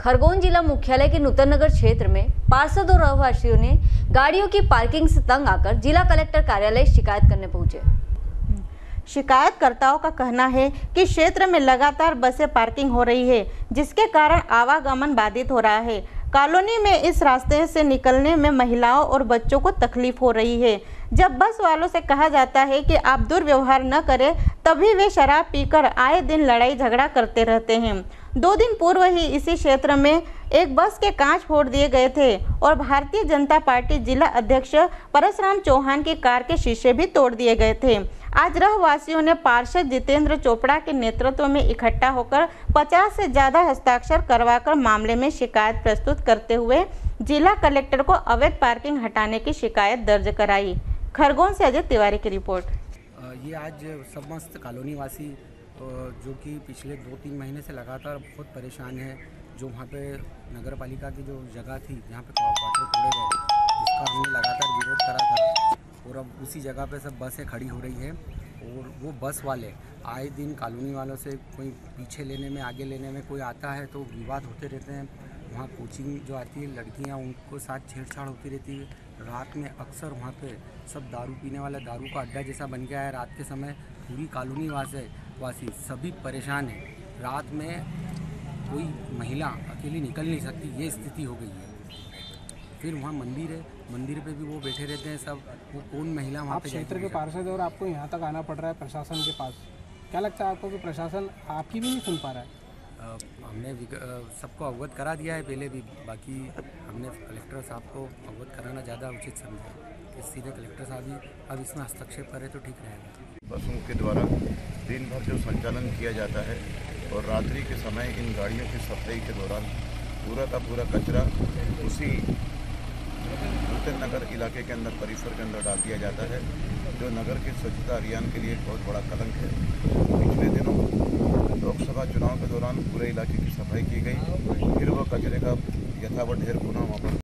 खरगोन जिला मुख्यालय के नूतन नगर क्षेत्र में पार्षद और रहवासियों ने गाड़ियों की पार्किंग से तंग आकर जिला कलेक्टर कार्यालय शिकायत करने पहुँचे। शिकायतकर्ताओं का कहना है कि क्षेत्र में लगातार बसें पार्किंग हो रही है, जिसके कारण आवागमन बाधित हो रहा है। कॉलोनी में इस रास्ते से निकलने में महिलाओं और बच्चों को तकलीफ़ हो रही है। जब बस वालों से कहा जाता है कि आप दुर्व्यवहार न करें, तभी वे शराब पीकर आए दिन लड़ाई झगड़ा करते रहते हैं। दो दिन पूर्व ही इसी क्षेत्र में एक बस के कांच फोड़ दिए गए थे और भारतीय जनता पार्टी जिला अध्यक्ष परसराम चौहान की कार के शीशे भी तोड़ दिए गए थे। आज रहवासियों ने पार्षद जितेंद्र चोपड़ा के नेतृत्व में इकट्ठा होकर 50 से ज़्यादा हस्ताक्षर करवाकर मामले में शिकायत प्रस्तुत करते हुए जिला कलेक्टर को अवैध पार्किंग हटाने की शिकायत दर्ज कराई। खरगोन से अजय तिवारी की रिपोर्ट। ये आज समस्त कॉलोनी वासी जो कि पिछले दो तीन महीने से लगातार बहुत परेशान है, जो वहाँ पे नगर पालिका की जो जगह थी, जहाँ पे गए उसी जगह पे सब बसें खड़ी हो रही है और वो बस वाले आए दिन कॉलोनी वालों से कोई पीछे लेने में, आगे लेने में कोई आता है तो विवाद होते रहते हैं। वहाँ कोचिंग जो आती है, लड़कियाँ उनको साथ छेड़छाड़ होती रहती है। रात में अक्सर वहाँ पे सब दारू पीने वाला दारू का अड्डा जैसा बन गया है। रात के समय पूरी कॉलोनी वासे वासी सभी परेशान हैं। रात में कोई महिला अकेली निकल नहीं सकती, ये स्थिति हो गई है। फिर वहाँ मंदिर है। मंदिर पे भी वो बैठे रहते हैं सब। वो कौन महिला वहाँ आप पे क्षेत्र के? पार्षद हैं और आपको यहाँ तक आना पड़ रहा है प्रशासन के पास। क्या लगता है आपको कि प्रशासन आपकी भी नहीं सुन पा रहा है? हमने सबको अवगत करा दिया है पहले भी। बाकी हमने कलेक्टर साहब को अवगत कराना ज़्यादा उचित समझा कि सीधे कलेक्टर साहब ही अब इसमें हस्तक्षेप करें तो ठीक रहेगा। बसों के द्वारा दिन भर जो संचालन किया जाता है और रात्रि के समय इन गाड़ियों की सफ़ाई के दौरान पूरा का पूरा कचरा उसी नूतन नगर इलाके के अंदर, परिसर के अंदर डाल दिया जाता है, जो नगर के स्वच्छता अभियान के लिए एक बहुत बड़ा कलंक है। पिछले दिनों लोकसभा चुनाव के दौरान पूरे इलाके की सफ़ाई की गई, फिर वह कचरे का यथावत ढेर पुनः वहाँ